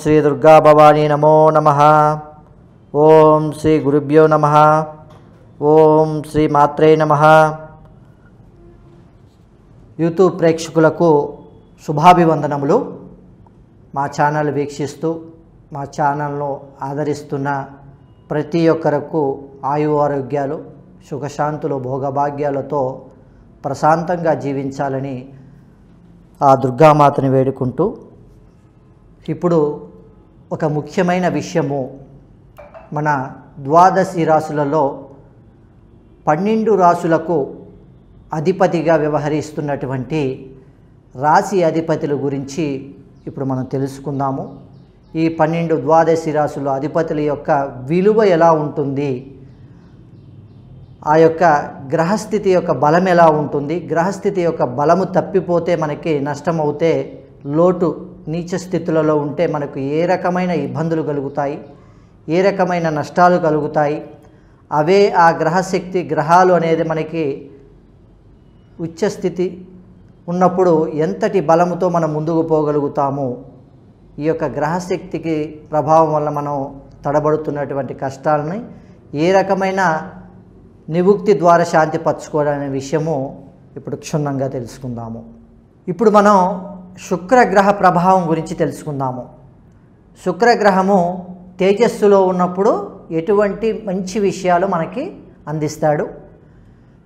శ్రీ దుర్గా భవానీ నమో నమ. ఓం శ్రీ గురుభ్యో నమ. ఓం శ్రీ మాత్రే నమ. యూట్యూబ్ ప్రేక్షకులకు శుభాభివందనములు. మా ఛానల్ వీక్షిస్తూ మా ఛానల్ను ఆదరిస్తున్న ప్రతి ఒక్కరకు ఆయు ఆరోగ్యాలు సుఖశాంతులు భోగభాగ్యాలతో ప్రశాంతంగా జీవించాలని ఆ దుర్గామాతని వేడుకుంటూ ఇప్పుడు ఒక ముఖ్యమైన విషయము. మన ద్వాదశి రాసులలో పన్నెండు రాసులకు అధిపతిగా వ్యవహరిస్తున్నటువంటి రాశి అధిపతుల గురించి ఇప్పుడు మనం తెలుసుకుందాము. ఈ పన్నెండు ద్వాదశి రాసుల అధిపతుల యొక్క విలువ ఎలా ఉంటుంది? ఆ యొక్క గ్రహస్థితి యొక్క బలం ఎలా ఉంటుంది? గ్రహస్థితి యొక్క బలము తప్పిపోతే మనకి నష్టం అవుతే లోటు నీచ స్థితులలో ఉంటే మనకు ఏ రకమైన ఇబ్బందులు కలుగుతాయి? ఏ రకమైన నష్టాలు కలుగుతాయి? అవే ఆ గ్రహశక్తి గ్రహాలు అనేది మనకి ఉచ్చస్థితి ఉన్నప్పుడు ఎంతటి బలముతో మనం ముందుకు పోగలుగుతాము? ఈ యొక్క గ్రహశక్తికి ప్రభావం వల్ల మనం తడబడుతున్నటువంటి కష్టాలని ఏ రకమైన నివుక్తి ద్వారా శాంతి పరచుకోవడం అనే విషయము ఇప్పుడు క్షుణ్ణంగా తెలుసుకుందాము. ఇప్పుడు మనం శుక్రగ్రహ ప్రభావం గురించి తెలుసుకుందాము. శుక్రగ్రహము తేజస్సులో ఉన్నప్పుడు ఎటువంటి మంచి విషయాలు మనకి అందిస్తాడు.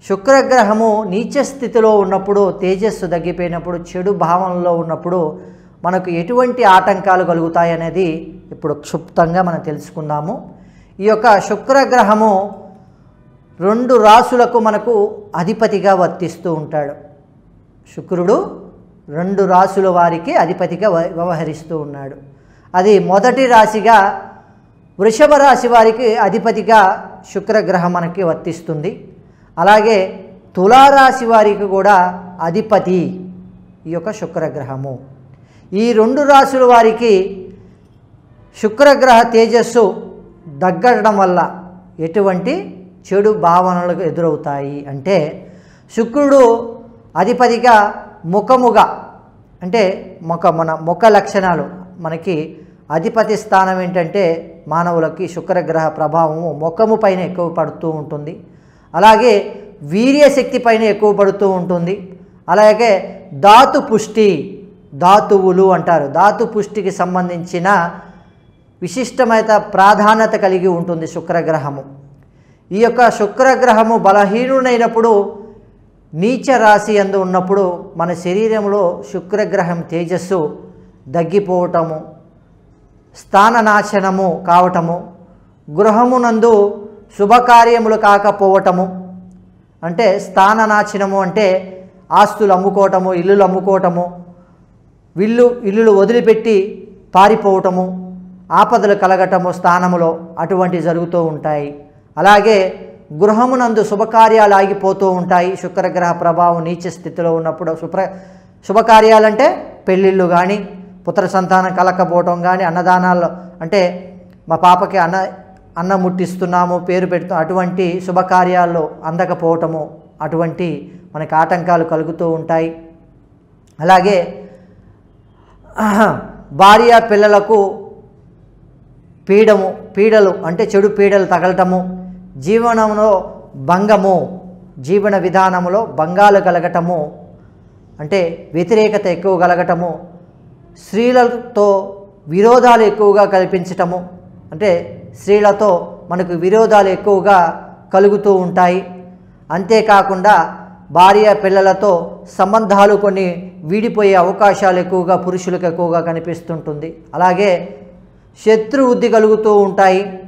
శుక్రగ్రహము నీచ స్థితిలో ఉన్నప్పుడు తేజస్సు తగ్గిపోయినప్పుడు చెడు భావనలో ఉన్నప్పుడు మనకు ఎటువంటి ఆటంకాలు కలుగుతాయి అనేది ఇప్పుడు క్షుప్తంగా మనం తెలుసుకుందాము. ఈ యొక్క శుక్రగ్రహము రెండు రాసులకు మనకు అధిపతిగా వర్తిస్తూ ఉంటాడు. శుక్రుడు రెండు రాసుల వారికి అధిపతిగా వ- వ్యవహరిస్తూ ఉన్నాడు. అది మొదటి రాశిగా వృషభ రాశి వారికి అధిపతిగా శుక్రగ్రహం మనకి వర్తిస్తుంది. అలాగే తులారాశి వారికి కూడా అధిపతి ఈ యొక్క శుక్రగ్రహము. ఈ రెండు రాశుల వారికి శుక్రగ్రహ తేజస్సు దగ్గడం వల్ల ఎటువంటి చెడు భావనలకు ఎదురవుతాయి. అంటే శుక్రుడు అధిపతిగా ముఖముగా అంటే ముఖ మన ముఖ లక్షణాలు మనకి అధిపతి స్థానం ఏంటంటే మానవులకి శుక్రగ్రహ ప్రభావము ముఖము పైన ఎక్కువ పడుతూ ఉంటుంది. అలాగే వీర్యశక్తి పైన ఎక్కువ పడుతూ ఉంటుంది. అలాగే ధాతు పుష్టి ధాతువులు అంటారు. ధాతు పుష్టికి సంబంధించిన విశిష్టమైన ప్రాధాన్యత కలిగి ఉంటుంది శుక్రగ్రహము. ఈ యొక్క శుక్రగ్రహము బలహీనుడైనప్పుడు నీచ రాశి అందు ఉన్నప్పుడు మన శరీరంలో శుక్రగ్రహం తేజస్సు దగ్గిపోవటము స్థాననాశనము కావటము గృహమునందు శుభకార్యములు కాకపోవటము అంటే స్థాననాశనము అంటే ఆస్తులు అమ్ముకోవటము ఇల్లులు అమ్ముకోవటము విల్లు ఇల్లులు వదిలిపెట్టి పారిపోవటము ఆపదలు కలగటము స్థానములో అటువంటి జరుగుతూ ఉంటాయి. అలాగే గృహమునందు శుభకార్యాలు ఆగిపోతూ ఉంటాయి. శుక్రగ్రహ ప్రభావం నీచ స్థితిలో ఉన్నప్పుడు శుభ్ర శుభకార్యాలంటే పెళ్ళిళ్ళు కానీ పుత్ర సంతానం కలకపోవటం కానీ అన్నదానాల్లో అంటే మా పాపకి అన్న అన్నం ముట్టిస్తున్నాము పేరు పెడుతూ అటువంటి శుభకార్యాల్లో అందకపోవటము అటువంటి మనకి ఆటంకాలు కలుగుతూ ఉంటాయి. అలాగే భార్య పిల్లలకు పీడము పీడలు అంటే చెడు పీడలు తగలటము జీవనంలో భంగము జీవన విధానంలో భంగాలు కలగటము అంటే వ్యతిరేకత ఎక్కువ కలగటము స్త్రీలతో విరోధాలు ఎక్కువగా కల్పించటము అంటే స్త్రీలతో మనకు విరోధాలు ఎక్కువగా కలుగుతూ ఉంటాయి. అంతేకాకుండా భార్య పిల్లలతో సంబంధాలు కొన్ని వీడిపోయే అవకాశాలు ఎక్కువగా పురుషులకు ఎక్కువగా కనిపిస్తుంటుంది. అలాగే శత్రు వృద్ధి కలుగుతూ ఉంటాయి.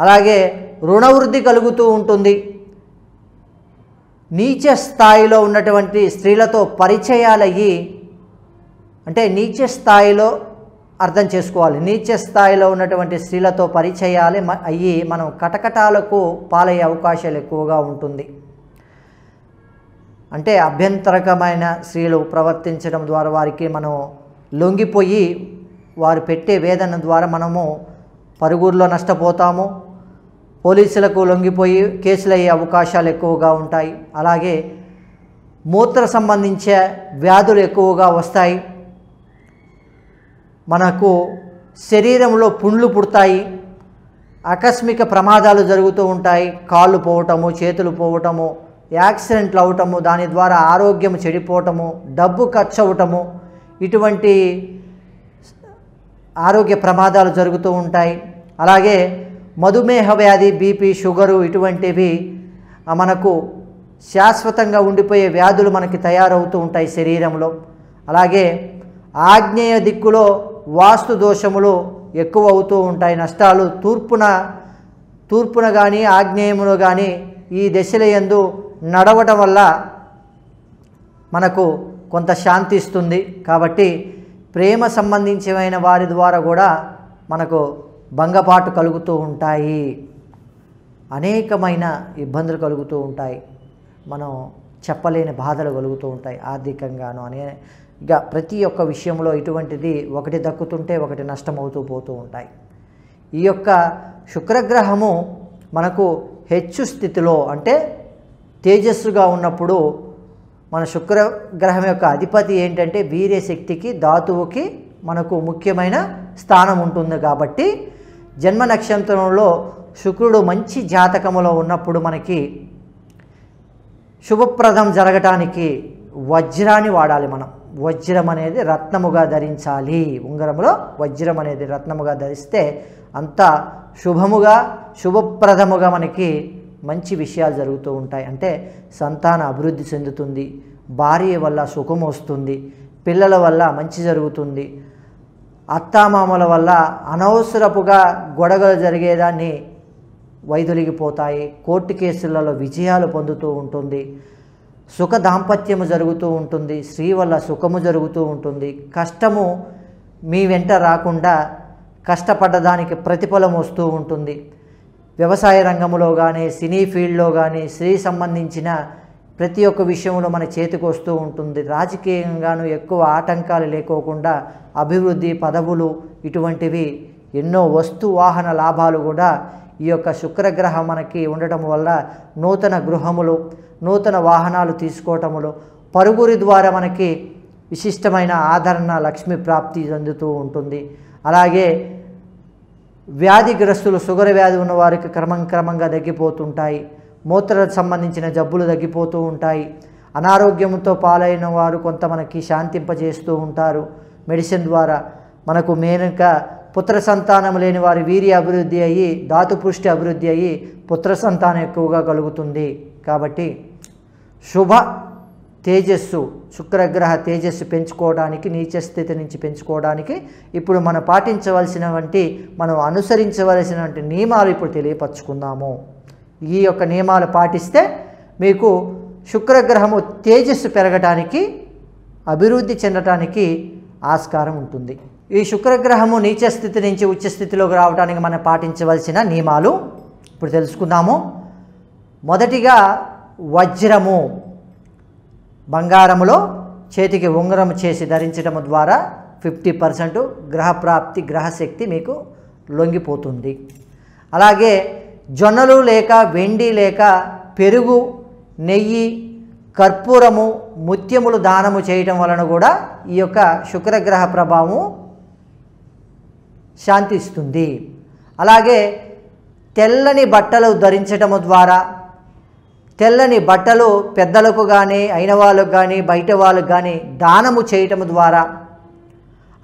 అలాగే రుణ వృద్ధి కలుగుతూ ఉంటుంది. నీచ స్థాయిలో ఉన్నటువంటి స్త్రీలతో పరిచయాలయ్యి అంటే నీచ స్థాయిలో అర్థం చేసుకోవాలి. నీచ స్థాయిలో ఉన్నటువంటి స్త్రీలతో పరిచయాలు అయ్యి మనం కటకటాలకు పాలయ్యే అవకాశాలు ఎక్కువగా ఉంటుంది. అంటే అభ్యంతరకమైన స్త్రీలు ప్రవర్తించడం ద్వారా వారికి మనం లొంగిపోయి వారు పెట్టే వేదన ద్వారా మనము పరుగుల్లో నష్టపోతాము. పోలీసులకు లొంగిపోయి కేసులు అయ్యే అవకాశాలు ఎక్కువగా ఉంటాయి. అలాగే మూత్ర సంబంధించే వ్యాధులు ఎక్కువగా వస్తాయి. మనకు శరీరంలో పుండ్లు పుడతాయి. ఆకస్మిక ప్రమాదాలు జరుగుతూ ఉంటాయి. కాళ్ళు పోవటము చేతులు పోవటము యాక్సిడెంట్లు అవటము దాని ద్వారా ఆరోగ్యం చెడిపోవటము డబ్బు ఖర్చు అవటము ఇటువంటి ఆరోగ్య ప్రమాదాలు జరుగుతూ ఉంటాయి. అలాగే మధుమేహ వ్యాధి బీపీ షుగరు ఇటువంటివి మనకు శాశ్వతంగా ఉండిపోయే వ్యాధులు మనకి తయారవుతూ ఉంటాయి శరీరంలో. అలాగే ఆగ్నేయ దిక్కులో వాస్తు దోషములు ఎక్కువ అవుతూ ఉంటాయి. నష్టాలు తూర్పున తూర్పున కానీ ఆగ్నేయములో కానీ ఈ దశల యందు నడవటం వల్ల మనకు కొంత శాంతి ఇస్తుంది. కాబట్టి ప్రేమ సంబంధించిన వారి ద్వారా కూడా మనకు భంగపాటు కలుగుతూ ఉంటాయి. అనేకమైన ఇబ్బందులు కలుగుతూ ఉంటాయి. మనం చెప్పలేని బాధలు కలుగుతూ ఉంటాయి ఆర్థికంగాను. అనే ఇక ప్రతి ఒక్క విషయంలో ఇటువంటిది ఒకటి దక్కుతుంటే ఒకటి నష్టమవుతూ పోతూ ఉంటాయి. ఈ యొక్క శుక్రగ్రహము మనకు హెచ్చు స్థితిలో అంటే తేజస్సుగా ఉన్నప్పుడు మన శుక్రగ్రహం యొక్క అధిపతి ఏంటంటే వీర్యశక్తికి ధాతువుకి మనకు ముఖ్యమైన స్థానం ఉంటుంది కాబట్టి జన్మ నక్షత్రంలో శుక్రుడు మంచి జాతకములో ఉన్నప్పుడు మనకి శుభప్రదం జరగటానికి వజ్రాన్ని వాడాలి మనం. వజ్రం అనేది రత్నముగా ధరించాలి. ఉంగరంలో వజ్రం అనేది రత్నముగా ధరిస్తే అంత శుభముగా శుభప్రదముగా మనకి మంచి విషయాలు జరుగుతూ ఉంటాయి. అంటే సంతాన అభివృద్ధి చెందుతుంది. భార్య వల్ల సుఖం వస్తుంది. పిల్లల వల్ల మంచి జరుగుతుంది. అత్తామామల వల్ల అనవసరపుగా గొడవలు జరిగేదాన్ని వైదొలిగిపోతాయి కోర్టు కేసులలో విజయాలు పొందుతూ ఉంటుంది. సుఖ దాంపత్యము జరుగుతూ ఉంటుంది. స్త్రీ వల్ల సుఖము జరుగుతూ ఉంటుంది. కష్టము మీ వెంట రాకుండా కష్టపడ్డదానికి ప్రతిఫలం వస్తూ ఉంటుంది. వ్యవసాయ రంగంలో కానీ సినీ ఫీల్డ్లో కానీ స్త్రీ సంబంధించిన ప్రతి ఒక్క విషయంలో మన చేతికి వస్తూ ఉంటుంది. రాజకీయంగాను ఎక్కువ ఆటంకాలు లేకోకుండా అభివృద్ధి పదవులు ఇటువంటివి ఎన్నో వస్తు వాహన లాభాలు కూడా ఈ యొక్క శుక్రగ్రహం మనకి ఉండటం వల్ల నూతన గృహములు నూతన వాహనాలు తీసుకోవటములు పరుగురి ద్వారా మనకి విశిష్టమైన ఆదరణ లక్ష్మి ప్రాప్తి చెందుతూ ఉంటుంది. అలాగే వ్యాధిగ్రస్తులు షుగర్ వ్యాధి ఉన్న వారికి క్రమం క్రమంగా తగ్గిపోతుంటాయి. మూత్ర సంబంధించిన జబ్బులు తగ్గిపోతూ ఉంటాయి. అనారోగ్యంతో పాలైన వారు కొంత మనకి శాంతింపజేస్తూ ఉంటారు. మెడిసిన్ ద్వారా మనకు మేనక పుత్ర సంతానం లేని వారి వీర్య అభివృద్ధి అయ్యి ధాతు పుష్టి అభివృద్ధి అయ్యి పుత్ర సంతానం ఎక్కువగా కలుగుతుంది. కాబట్టి శుభ తేజస్సు శుక్రగ్రహ తేజస్సు పెంచుకోవడానికి నీచ స్థితి నుంచి పెంచుకోవడానికి ఇప్పుడు మనం పాటించవలసినటువంటి మనం అనుసరించవలసినటువంటి నియమాలు ఇప్పుడు తెలియపరచుకుందాము. ఈ యొక్క నియమాలు పాటిస్తే మీకు శుక్రగ్రహము తేజస్సు పెరగటానికి అభివృద్ధి చెందటానికి ఆస్కారం ఉంటుంది. ఈ శుక్రగ్రహము నీచ స్థితి నుంచి ఉచ్చ స్థితిలోకి రావడానికి మనం పాటించవలసిన నియమాలు ఇప్పుడు తెలుసుకుందాము. మొదటిగా వజ్రము బంగారములో చేతికి ఉంగరం చేసి ధరించడం ద్వారా ఫిఫ్టీ పర్సెంట్ గ్రహప్రాప్తి గ్రహశక్తి మీకు లొంగిపోతుంది. అలాగే జొన్నలు లేక వెండి లేక పెరుగు నెయ్యి కర్పూరము ముత్యములు దానము చేయటం వలన కూడా ఈ యొక్క శుక్రగ్రహ ప్రభావము శాంతిస్తుంది. అలాగే తెల్లని బట్టలు ధరించటము ద్వారా తెల్లని బట్టలు పెద్దలకు కానీ అయిన వాళ్ళకు కానీ బయట వాళ్ళకు కానీ దానము చేయటం ద్వారా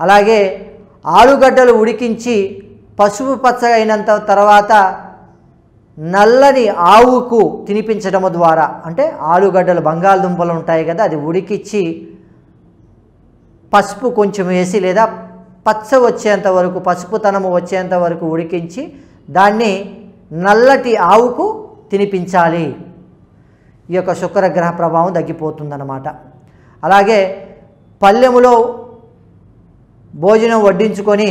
అలాగే ఆలుగడ్డలు ఉడికించి పసుపు పచ్చ అయినంత తర్వాత నల్లని ఆవుకు తినిపించడము ద్వారా అంటే ఆలుగడ్డలు బంగాళదుంపలు ఉంటాయి కదా అది ఉడికిచ్చి పసుపు కొంచెం వేసి లేదా పచ్చ వచ్చేంత వరకు పసుపుతనము వచ్చేంత వరకు ఉడికించి దాన్ని నల్లటి ఆవుకు తినిపించాలి. ఈ యొక్క శుక్రగ్రహ ప్రభావం తగ్గిపోతుందన్నమాట. అలాగే పల్లెములో భోజనం వడ్డించుకొని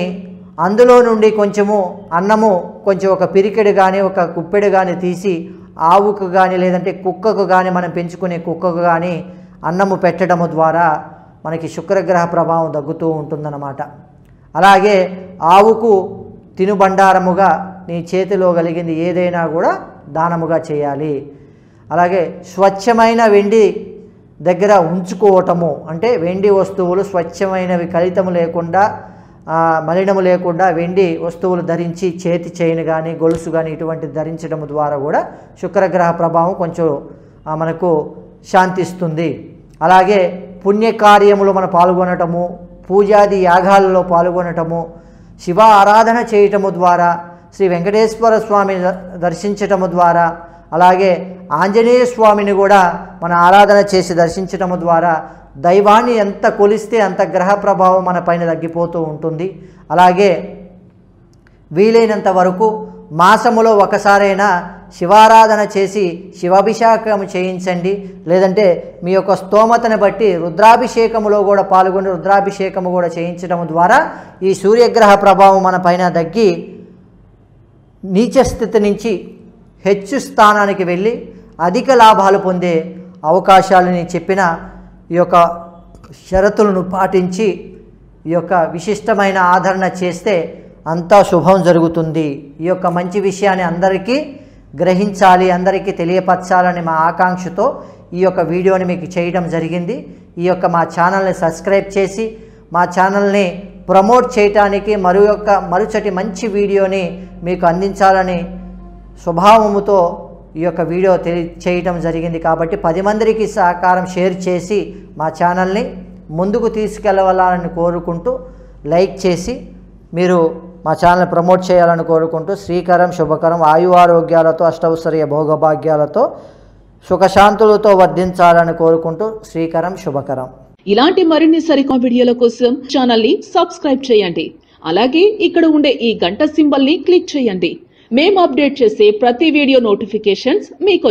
అందులో నుండి కొంచెము అన్నము కొంచెం ఒక పిరికెడు కానీ ఒక కుప్పెడు కానీ తీసి ఆవుకు కానీ లేదంటే కుక్కకు కానీ మనం పెంచుకునే కుక్కకు కానీ అన్నము పెట్టడము ద్వారా మనకి శుక్రగ్రహ ప్రభావం తగ్గుతూ ఉంటుందన్నమాట. అలాగే ఆవుకు తినుబండారముగా నీ చేతిలో కలిగింది ఏదైనా కూడా దానముగా చేయాలి. అలాగే స్వచ్ఛమైన వెండి దగ్గర ఉంచుకోవటము అంటే వెండి వస్తువులు స్వచ్ఛమైనవి కలితము లేకుండా మలినము లేకుండా వెండి వస్తువులు ధరించి చేతి చైన్ కానీ గొలుసు కానీ ఇటువంటి ధరించడం ద్వారా కూడా శుక్రగ్రహ ప్రభావం కొంచెం మనకు శాంతిస్తుంది. అలాగే పుణ్యకార్యములు మనం పాల్గొనటము పూజాది యాగాలలో పాల్గొనటము శివ ఆరాధన చేయటము ద్వారా శ్రీ వెంకటేశ్వర స్వామిని దర్శించటము ద్వారా అలాగే ఆంజనేయ స్వామిని కూడా మన ఆరాధన చేసి దర్శించటము ద్వారా దైవాన్ని ఎంత కొలిస్తే అంత గ్రహ ప్రభావం మన పైన తగ్గిపోతూ ఉంటుంది. అలాగే వీలైనంత వరకు మాసములో ఒకసారైనా శివారాధన చేసి శివాభిషేకం చేయించండి. లేదంటే మీ యొక్క స్తోమతను బట్టి రుద్రాభిషేకములో కూడా పాల్గొని రుద్రాభిషేకము కూడా చేయించడం ద్వారా ఈ సూర్యగ్రహ ప్రభావం మన పైన తగ్గి నీచ స్థితి నుంచి హెచ్చు స్థానానికి వెళ్ళి అధిక లాభాలు పొందే అవకాశాలని చెప్పిన ఈ యొక్క షరతులను పాటించి ఈ యొక్క విశిష్టమైన ఆదరణ చేస్తే అంతా శుభం జరుగుతుంది. ఈ యొక్క మంచి విషయాన్ని అందరికీ గ్రహించాలి అందరికీ తెలియపరచాలని మా ఆకాంక్షతో ఈ యొక్క వీడియోని మీకు చేయడం జరిగింది. ఈ యొక్క మా ఛానల్ని సబ్స్క్రైబ్ చేసి మా ఛానల్ని ప్రమోట్ చేయటానికి మరో యొక్క మరుచటి మంచి వీడియోని మీకు అందించాలని స్వభావముతో ఈ యొక్క వీడియో తెలి చేయటం జరిగింది కాబట్టి పది మందికి సహకారం షేర్ చేసి మా ఛానల్ని ముందుకు తీసుకెళ్ళవాలని కోరుకుంటూ లైక్ చేసి మీరు మా ఛానల్ ప్రమోట్ చేయాలని కోరుకుంటూ శ్రీకరం శుభకరం ఆయు ఆరోగ్యాలతో అష్టౌశ్వర్య భోగభాగ్యాలతో సుఖశాంతులతో వర్ధించాలని కోరుకుంటూ శ్రీకరం శుభకరం. ఇలాంటి మరిన్ని సరికొత్త వీడియోల కోసం ఛానల్ని సబ్స్క్రైబ్ చేయండి. అలాగే ఇక్కడ ఉండే ఈ గంట సింబల్ని క్లిక్ చేయండి. మేము అప్డేట్ చేసే ప్రతి వీడియో నోటిఫికేషన్స్ మీకు